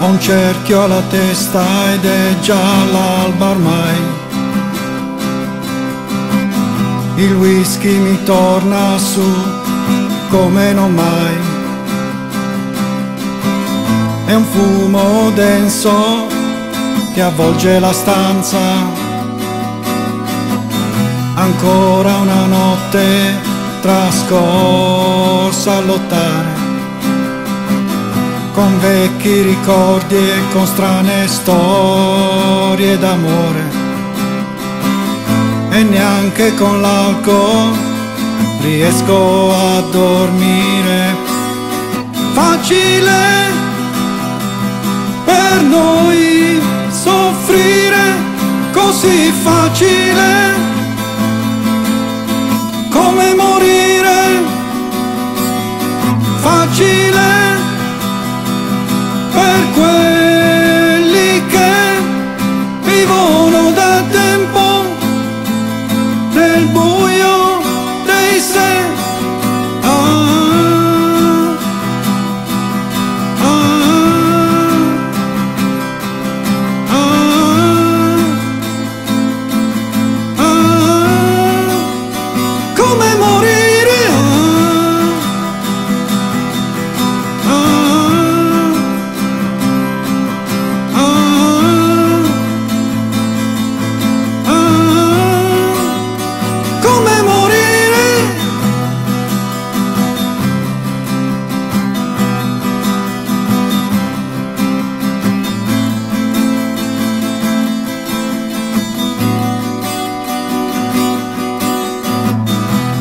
Ho un cerchio alla testa ed è già l'alba ormai. Il whisky mi torna su come non mai. È un fumo denso che avvolge la stanza. Ancora una notte trascorsa a lottare con vecchi ricordi e con strane storie d'amore. E neanche con l'alcol riesco a dormire. Facile per noi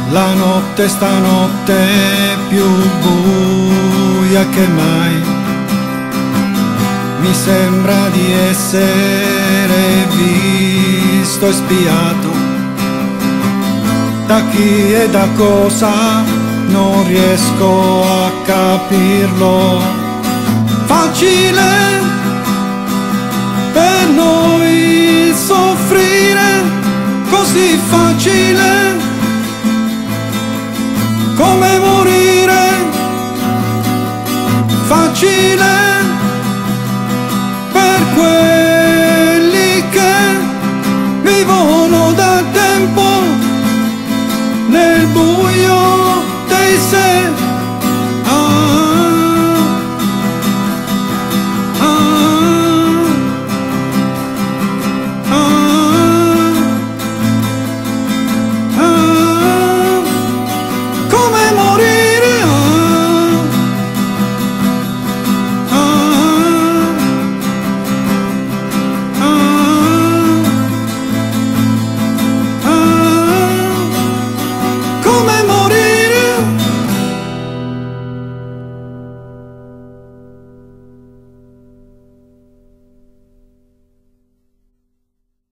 La notte stanotte è più buia che mai. Mi sembra di essere visto e spiato da chi e da cosa non riesco a capirlo. Facile per noi soffrire, così facile come